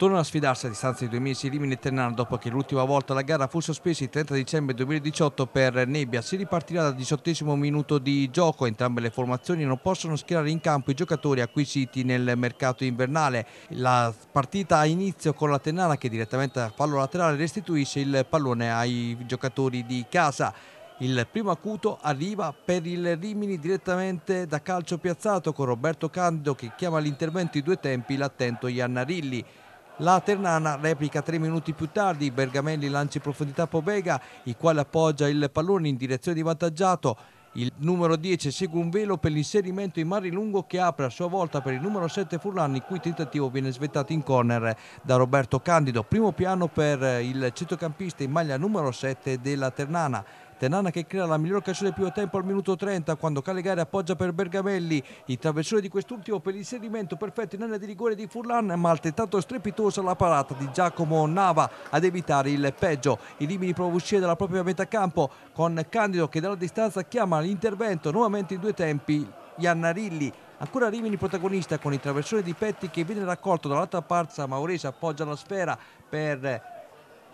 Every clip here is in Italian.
Tornano a sfidarsi a distanza di due mesi Rimini e Ternana dopo che l'ultima volta la gara fu sospesa il 30 dicembre 2018 per nebbia. Si ripartirà dal diciottesimo minuto di gioco. Entrambe le formazioni non possono schierare in campo i giocatori acquisiti nel mercato invernale. La partita ha inizio con la Ternana che direttamente a fallo laterale restituisce il pallone ai giocatori di casa. Il primo acuto arriva per il Rimini direttamente da calcio piazzato con Roberto Candido che chiama all'intervento i due tempi l'attento Iannarilli. La Ternana replica tre minuti più tardi, Bergamelli lancia in profondità Pobega, il quale appoggia il pallone in direzione di vantaggio. Il numero 10 segue un velo per l'inserimento in Mari Lungo che apre a sua volta per il numero 7 Furlan, il cui tentativo viene sventato in corner da Roberto Candido. Primo piano per il centrocampista in maglia numero 7 della Ternana. Ternana che crea la migliore occasione del primo tempo al minuto 30 quando Calegari appoggia per Bergamelli. Il traversone di quest'ultimo per l'inserimento perfetto in area di rigore di Furlan ma altrettanto strepitosa la parata di Giacomo Nava ad evitare il peggio. I Rimini prova uscire dalla propria metà campo. Con Candido che dalla distanza chiama l'intervento nuovamente in due tempi Iannarilli Ancora Rimini protagonista con il traversone di Petti che viene raccolto dall'altra parza, Maurese appoggia la sfera per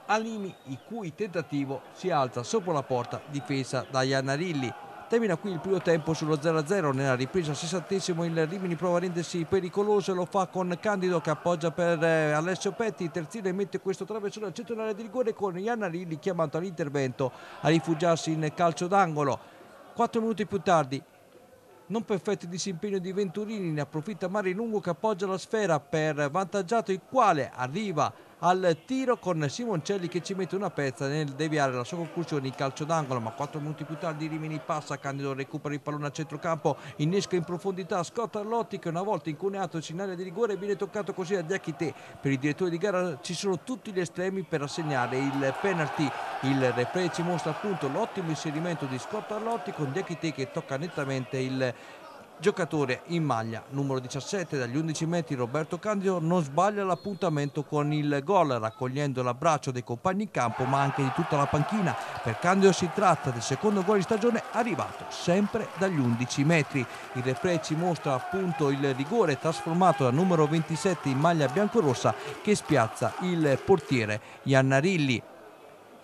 Alimi, il cui tentativo si alza sopra la porta difesa da Iannarilli. Termina qui il primo tempo sullo 0-0 nella ripresa sessantesimo il Rimini prova a rendersi pericoloso e lo fa con Candido che appoggia per eh, Alessio Petti, terzino e mette questo traversone al centro dell'area di rigore con Iannarilli chiamato all'intervento a rifugiarsi in calcio d'angolo. Quattro minuti più tardi non perfetto il disimpegno di Venturini, ne approfitta Mari Lungo che appoggia la sfera per vantaggiato il quale arriva al tiro con Simoncelli che ci mette una pezza nel deviare la sua conclusione in calcio d'angolo ma 4 minuti più tardi Rimini passa Candido recupera il pallone a centrocampo innesca in profondità Scott Arlotti che una volta incuneato in area di rigore viene toccato così a Diachite per il direttore di gara ci sono tutti gli estremi per assegnare il penalty. Il replay ci mostra appunto l'ottimo inserimento di Scott Arlotti con Diachite che tocca nettamente il giocatore in maglia numero 17 dagli 11 metri Roberto Candido non sbaglia l'appuntamento con il gol raccogliendo l'abbraccio dei compagni in campo ma anche di tutta la panchina. Per Candido si tratta del secondo gol di stagione arrivato sempre dagli 11 metri. Il replay ci mostra appunto il rigore trasformato da numero 27 in maglia biancorossa che spiazza il portiere Iannarilli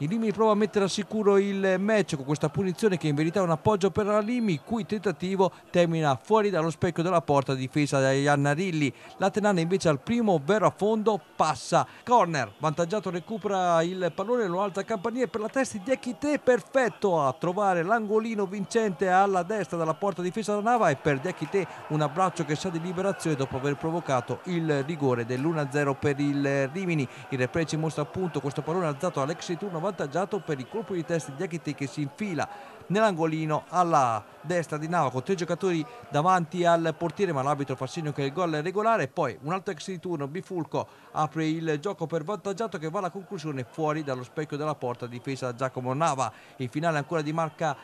il Rimini prova a mettere al sicuro il match con questa punizione che in verità è un appoggio per la Limi, cui tentativo termina fuori dallo specchio della porta difesa da Iannarilli. La Tenana invece al primo, ovvero a fondo, passa. Corner, vantaggiato recupera il pallone, lo alza a campanile per la testa di Diachite, perfetto a trovare l'angolino vincente alla destra dalla porta difesa da Nava e per Diachite un abbraccio che sa di liberazione dopo aver provocato il rigore dell'1-0 per il Rimini. Il replay ci mostra appunto questo pallone alzato all'ex turno avvantaggiato per il colpo di testa di Achite che si infila nell'angolino alla destra di Nava con tre giocatori davanti al portiere ma l'arbitro fa segno che il gol è regolare. Poi un altro ex di turno Bifulco apre il gioco per vantaggiato che va alla conclusione fuori dallo specchio della porta difesa da Giacomo Nava. Il finale ancora di marca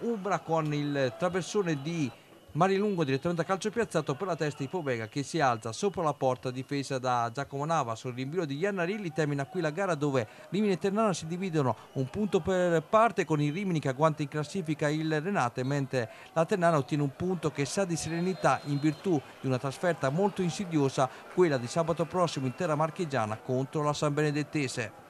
Umbra con il traversone di Marilungo direttamente a calcio piazzato per la testa di Povega che si alza sopra la porta difesa da Giacomo Nava. Sul rinvio di Iannarilli termina qui la gara dove Rimini e Ternana si dividono un punto per parte con il Rimini che agguanta in classifica il Renate mentre la Ternana ottiene un punto che sa di serenità in virtù di una trasferta molto insidiosa quella di sabato prossimo in terra marchigiana contro la San Benedettese